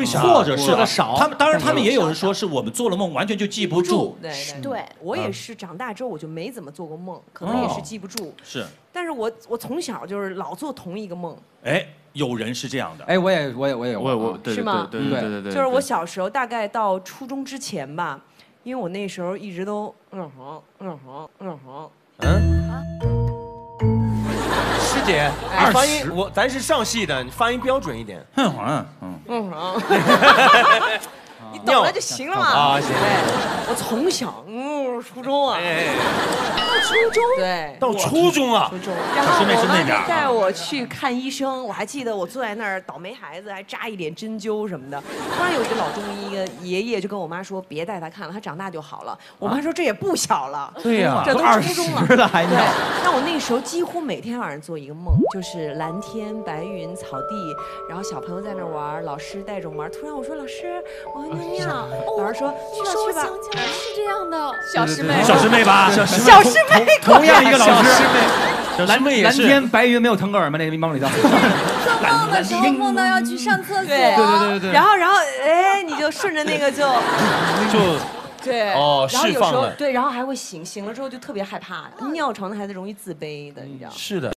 为啥？或者是的少他们当然，他们也有人说是我们做了梦完全就记不住。对对对，我也是长大之后我就没怎么做过梦，可哦能也是记不住。是，但是我我从小就是老做同一个梦，哎，有人是这样的。哎，我也我也我也我我对对是吗对对对对对，就是我小时候大概到初中之前吧，因为我那时候一直都嗯哼嗯哼，师姐，发音我咱是上戏的，你发音标准一点。哼哼，嗯，嗯哼，你懂了就行了嘛。啊，行。对，我从小嗯初中啊，到初中。对。到初中啊，初中，然后我妈就带我去看医生，我还记得我坐在那儿，倒霉孩子还扎一点针灸什么的。突然有一个老中医的爷爷就跟我妈说，别带他看了，他长大就好了。我妈说这也不小了，对呀这都都初中20了。还对。闹，那我那时候几乎每天晚上做一个梦，就是蓝天白云草地，然后小朋友在那玩，老师带着我玩。突然我说老师，我要尿尿，老师说去吧去吧。起来是这样的，小师妹，小师妹吧，小师妹，同样一个老师，小师妹也蓝。天白云没有腾格尔吗？那个梦里头，做梦的时候梦到要去上厕所，对对对对对然后然后哎，你就顺着那个就 就对哦然后有时释放了候对，然后还会醒，醒了之后就特别害怕，尿床的孩子容易自卑的，你知道吗？是的。